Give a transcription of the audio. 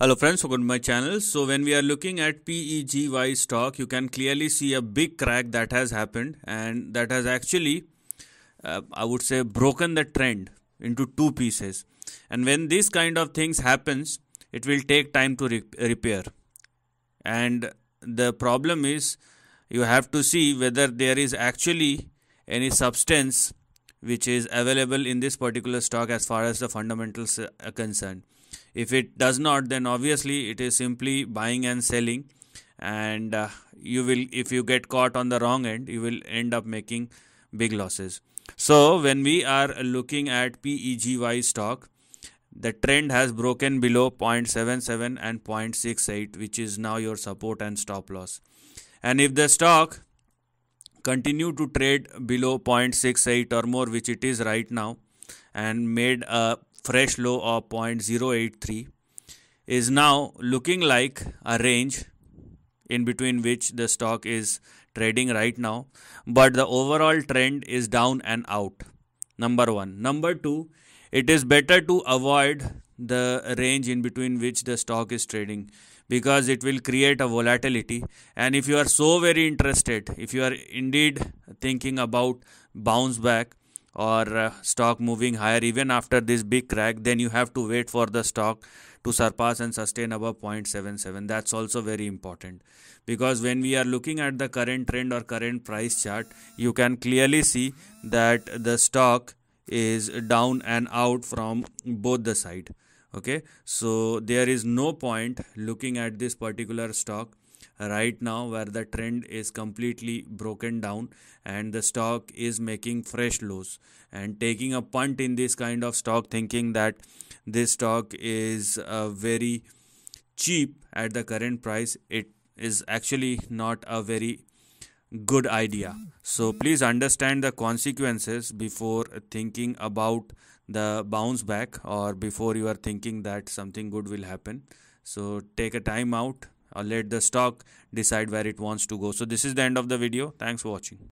Hello friends, welcome to my channel. So when we are looking at PEGY stock, you can clearly see a big crack that has happened and that has actually, uh, I would say, broken the trend into two pieces. And when this kind of things happens, it will take time to re repair. And the problem is you have to see whether there is actually any substance which is available in this particular stock as far as the fundamentals are concerned if it does not then obviously it is simply buying and selling. And uh, you will if you get caught on the wrong end you will end up making big losses. So when we are looking at PEGY stock the trend has broken below 0.77 and 0.68 which is now your support and stop loss. And if the stock continue to trade below 0.68 or more which it is right now and made a fresh low of 0.083 is now looking like a range in between which the stock is trading right now. But the overall trend is down and out. Number 1 number 2 it is better to avoid the range in between which the stock is trading because it will create a volatility. And if you are so very interested if you are indeed thinking about bounce back or uh, stock moving higher even after this big crack then you have to wait for the stock to surpass and sustain above 0.77 that's also very important. Because when we are looking at the current trend or current price chart you can clearly see that the stock is down and out from both the side okay? So there is no point looking at this particular stock right now where the trend is completely broken down and the stock is making fresh lows and taking a punt in this kind of stock thinking that this stock is uh, very cheap at the current price. It is actually not a very good idea. So please understand the consequences before thinking about the bounce back or before you are thinking that something good will happen. So take a time out or let the stock decide where it wants to go. So this is the end of the video. Thanks for watching